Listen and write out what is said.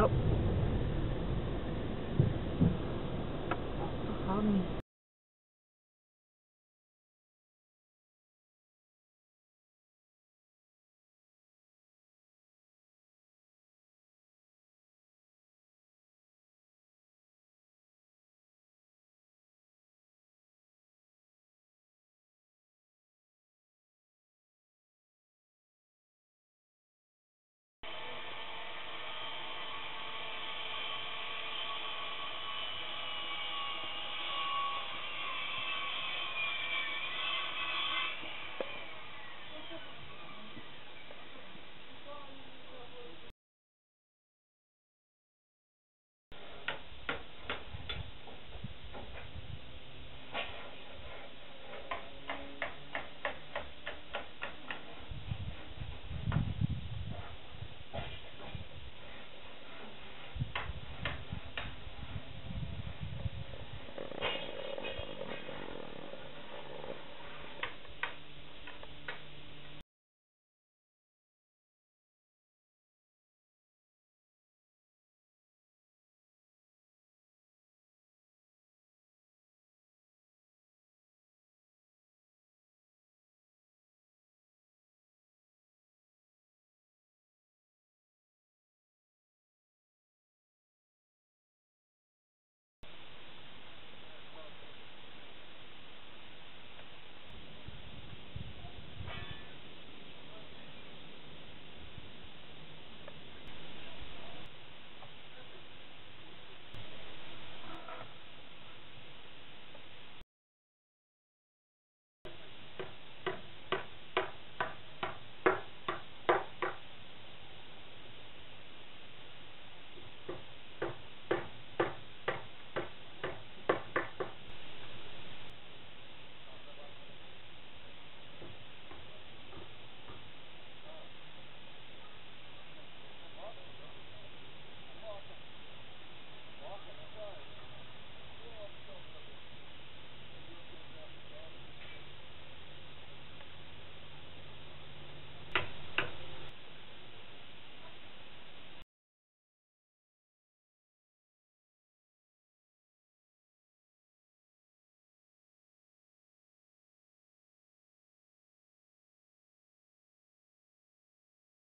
Nope.